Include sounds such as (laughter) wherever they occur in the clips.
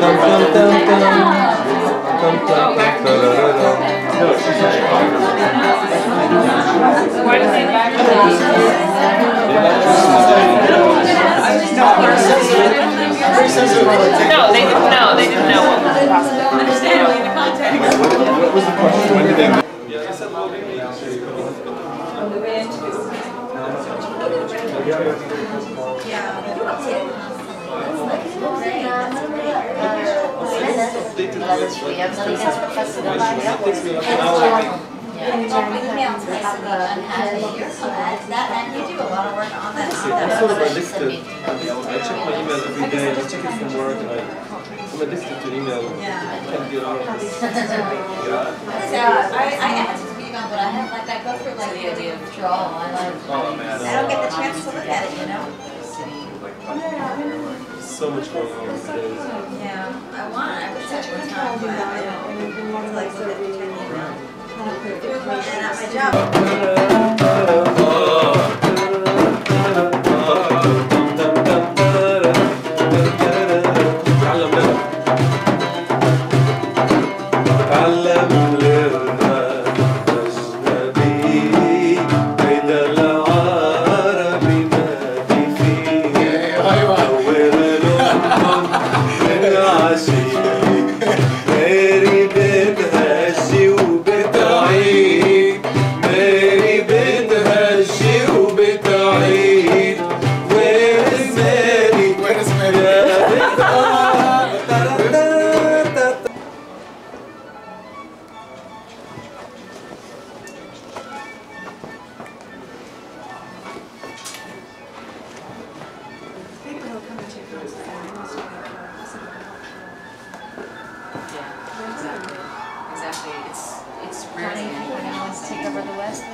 No, they didn't know. They didn't know what was the context. What was the question? Yeah. Emails basically unhappy. You're so. That, and you do a lot of work on that. I'm sort of addicted. I check my email every day. I check it from work, and I, I'm addicted to email. Yeah. I can't get out of this. Yeah, I, I answer to email, but I have like, I go through like the withdrawal. I like, Oh man, I don't get the chance to look at it, you know? So much going on these days. Yeah, I want, I wish I would time, but I don't. Like, look at the ten email. And at my job. (laughs) to take over the West.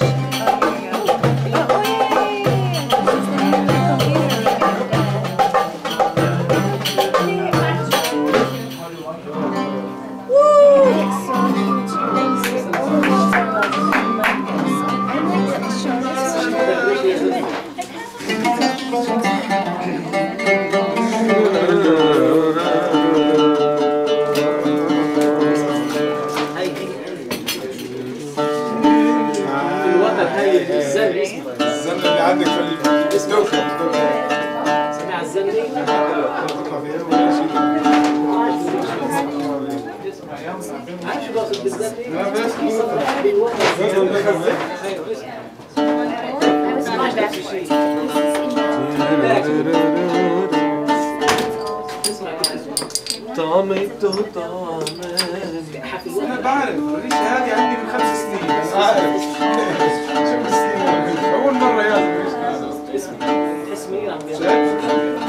Thanks. الزن الزن اللي عندك في الدوكة سمع الزن دي؟ عايش باصص بالزن دي؟ أيوه طعمته طعمه أنا بعرف الريشه هذه عندي من خمس سنين؟ بس عارف أول مرة يا اسمي اسمي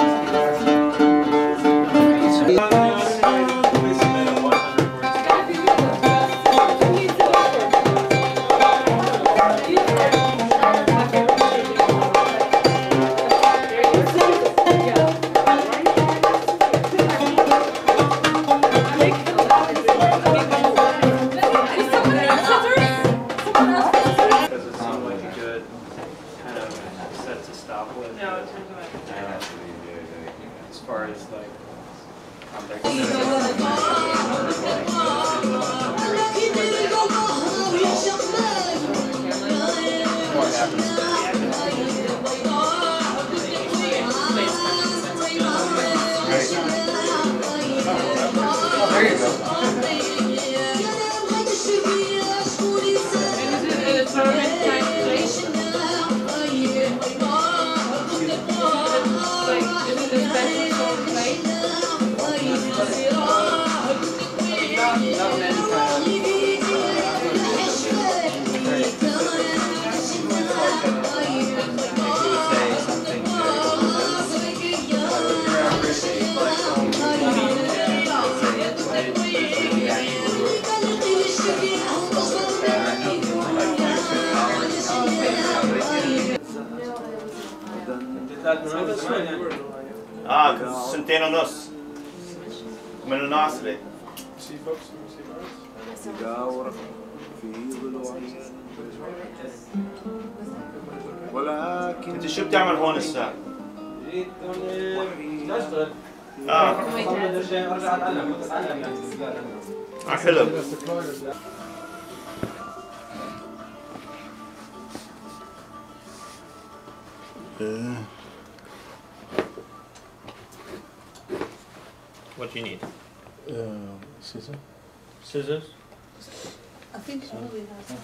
far as like context. What happens? there you go Maybe you آه سنتين ونص من الناصري ولكن انت شو بتعمل هون الساعة؟ آه ارجع حلو Yeah. What do you need? scissor. Scissors? I think Emily has some.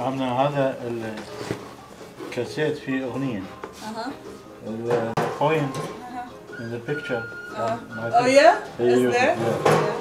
عمنا هذا الكاسيت فيه أغنية Uh-huh. البوينت in the picture Uh, my oh yeah? Hey, Is you- there? yeah.